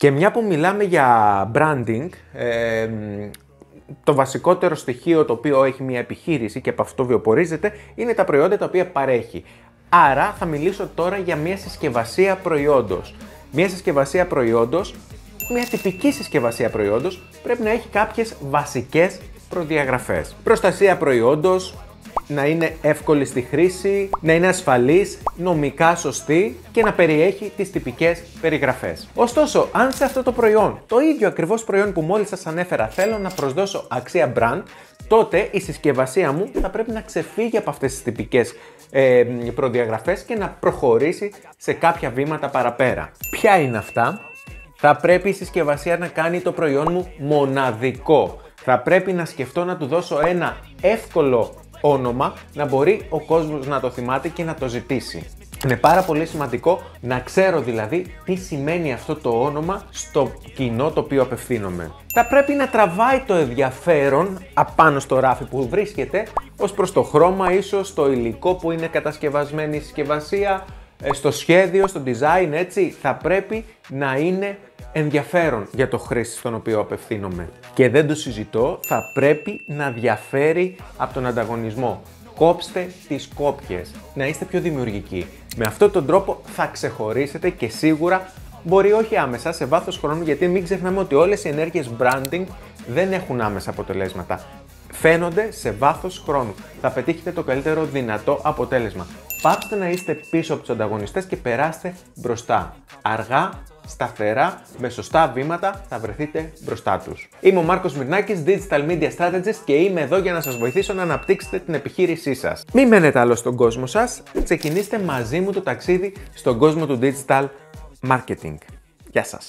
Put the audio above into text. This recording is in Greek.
Και μια που μιλάμε για branding, ε, το βασικότερο στοιχείο το οποίο έχει μια επιχείρηση και από αυτό βιοπορίζεται είναι τα προϊόντα τα οποία παρέχει. Άρα θα μιλήσω τώρα για μια συσκευασία προϊόντος. Μια συσκευασία προϊόντος, μια τυπική συσκευασία προϊόντος πρέπει να έχει κάποιες βασικές προδιαγραφές. Προστασία προϊόντος, να είναι εύκολη στη χρήση, να είναι ασφαλής, νομικά σωστή και να περιέχει τις τυπικές περιγραφές. Ωστόσο, αν σε αυτό το προϊόν, το ίδιο ακριβώς προϊόν που μόλις σας ανέφερα, θέλω να προσδώσω αξία brand, τότε η συσκευασία μου θα πρέπει να ξεφύγει από αυτές τις τυπικές ε, προδιαγραφές και να προχωρήσει σε κάποια βήματα παραπέρα. Ποια είναι αυτά; Θα πρέπει η συσκευασία να κάνει το προϊόν μου μοναδικό. Θα πρέπει να σκεφτώ να του δώσω ένα εύκολο όνομα να μπορεί ο κόσμος να το θυμάται και να το ζητήσει. Είναι πάρα πολύ σημαντικό να ξέρω δηλαδή τι σημαίνει αυτό το όνομα στο κοινό το οποίο απευθύνομαι. Θα πρέπει να τραβάει το ενδιαφέρον απάνω στο ράφι που βρίσκεται ως προς το χρώμα, ίσως το υλικό που είναι κατασκευασμένη η συσκευασία, ε, στο σχέδιο, στο design, έτσι, θα πρέπει να είναι ενδιαφέρον για το χρήστη στον οποίο απευθύνομαι. Και δεν το συζητώ, θα πρέπει να διαφέρει από τον ανταγωνισμό. Κόψτε τις κόπιες, να είστε πιο δημιουργικοί. Με αυτόν τον τρόπο θα ξεχωρίσετε και σίγουρα μπορεί όχι άμεσα, σε βάθος χρόνου, γιατί μην ξεχνάμε ότι όλες οι ενέργειες branding δεν έχουν άμεσα αποτελέσματα. Φαίνονται σε βάθος χρόνου. Θα πετύχετε το καλύτερο δυνατό αποτέλεσμα. Πάψτε να είστε πίσω από τους ανταγωνιστές και περάστε μπροστά. Αργά σταθερά, με σωστά βήματα θα βρεθείτε μπροστά τους. Είμαι ο Μάρκος Μυρνάκης, Digital Media Strategist και είμαι εδώ για να σας βοηθήσω να αναπτύξετε την επιχείρησή σας. Μην μένετε άλλο στον κόσμο σας, ξεκινήστε μαζί μου το ταξίδι στον κόσμο του digital marketing. Γεια σας!